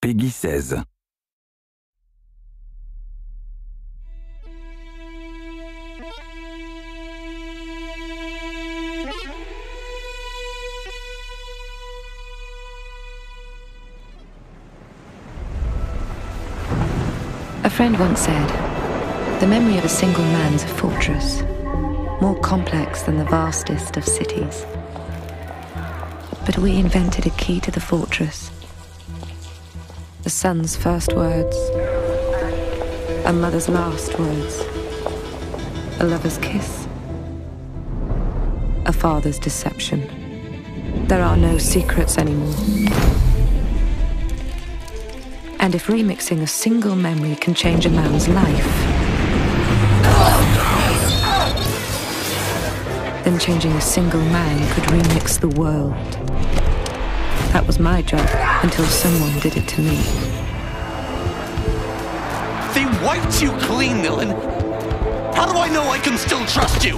Peggy 16. A friend once said, The memory of a single man's a fortress, more complex than the vastest of cities. But we invented a key to the fortress. A son's first words, a mother's last words, a lover's kiss, a father's deception. There are no secrets anymore. And if remixing a single memory can change a man's life, then changing a single man could remix the world. That was my job until someone did it to me. They wiped you clean, Nilin. How do I know I can still trust you?